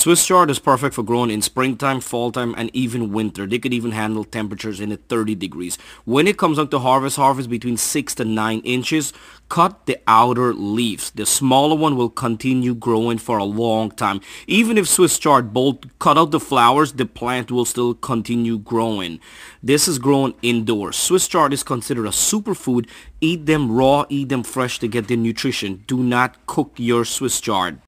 Swiss chard is perfect for growing in springtime, fall time, and even winter. They could even handle temperatures in the 30 degrees. When it comes up to harvest, harvest between 6 to 9 inches, cut the outer leaves. The smaller one will continue growing for a long time. Even if Swiss chard bolt cut out the flowers, the plant will still continue growing. This is grown indoors. Swiss chard is considered a superfood. Eat them raw, eat them fresh to get the nutrition. Do not cook your Swiss chard.